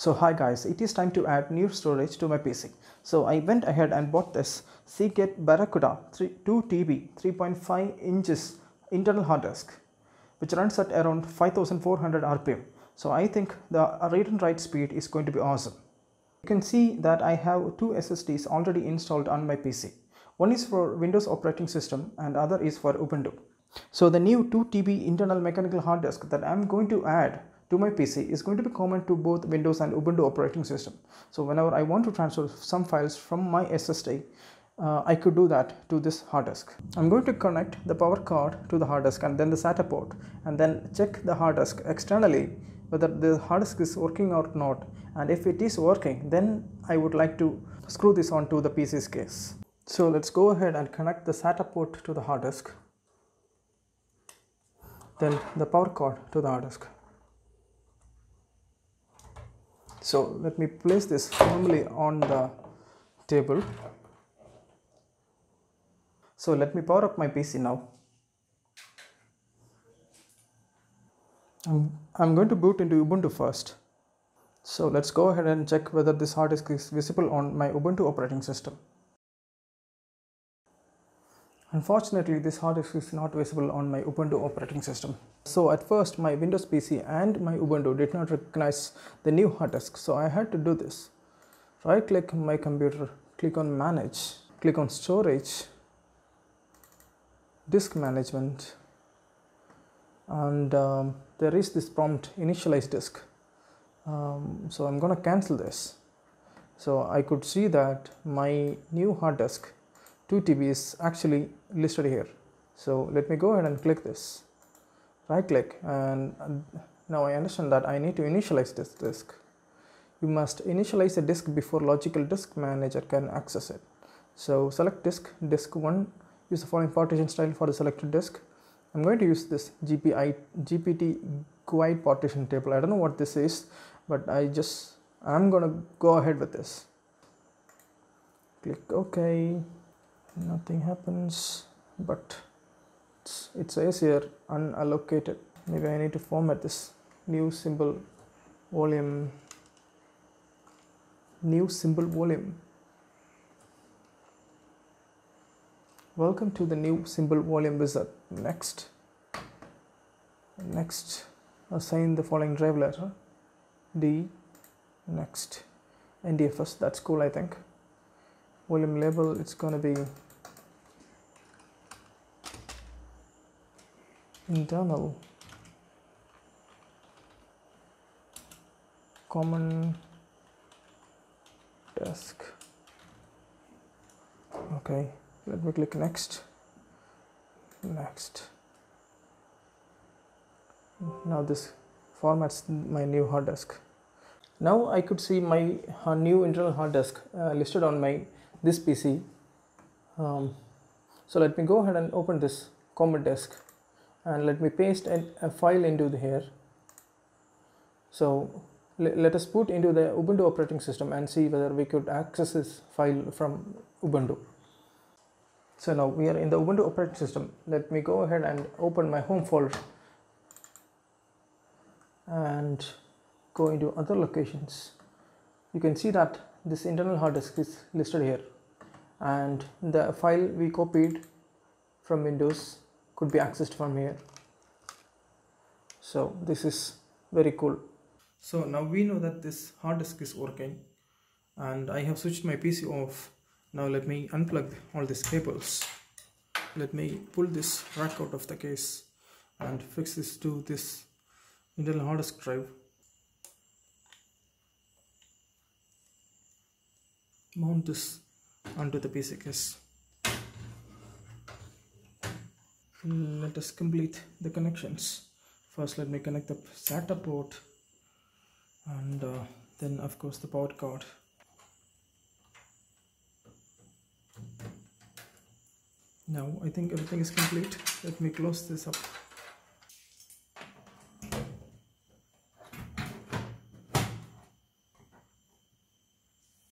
So hi guys, it is time to add new storage to my PC. So I went ahead and bought this Seagate Barracuda 3, 2 TB 3.5 inches internal hard disk which runs at around 5400 RPM. So I think the read and write speed is going to be awesome. You can see that I have two SSDs already installed on my PC. One is for Windows operating system and other is for Ubuntu. So the new 2 TB internal mechanical hard disk that I'm going to add to my PC is going to be common to both Windows and Ubuntu operating system. So whenever I want to transfer some files from my SSD, uh, I could do that to this hard disk. I'm going to connect the power card to the hard disk and then the SATA port and then check the hard disk externally whether the hard disk is working or not and if it is working then I would like to screw this onto the PC's case. So let's go ahead and connect the SATA port to the hard disk then the power cord to the hard disk. So let me place this firmly on the table. So let me power up my PC now. I'm, I'm going to boot into Ubuntu first. So let's go ahead and check whether this hard disk is visible on my Ubuntu operating system. Unfortunately, this hard disk is not visible on my Ubuntu operating system. So at first my Windows PC and my Ubuntu did not recognize the new hard disk. So I had to do this. Right click my computer, click on manage, click on storage, disk management and um, there is this prompt initialize disk. Um, so I'm gonna cancel this. So I could see that my new hard disk 2 TB is actually listed here. So let me go ahead and click this. Right click and uh, now I understand that I need to initialize this disk. You must initialize a disk before logical disk manager can access it. So select disk, disk 1, use the following partition style for the selected disk. I'm going to use this GPI, GPT GUID partition table. I don't know what this is, but I just, I'm going to go ahead with this. Click OK nothing happens but it's, it says here unallocated. Maybe I need to format this new simple volume. New simple volume. Welcome to the new simple volume wizard. Next. Next. Assign the following drive letter D next NTFS that's cool I think volume label it's going to be internal. Common disk okay let me click next. Next. Now this formats my new hard disk. Now I could see my new internal hard disk uh, listed on my this PC um, so let me go ahead and open this common disk and let me paste a file into the here. So let us put into the Ubuntu operating system and see whether we could access this file from Ubuntu. So now we are in the Ubuntu operating system. Let me go ahead and open my home folder and go into other locations you can see that this internal hard disk is listed here. And the file we copied from Windows could be accessed from here. So this is very cool. So now we know that this hard disk is working. And I have switched my PC off. Now let me unplug all these cables. Let me pull this rack out of the case and fix this to this internal hard disk drive mount this onto the PC case let us complete the connections. First let me connect the SATA port and uh, then of course the power card now I think everything is complete. Let me close this up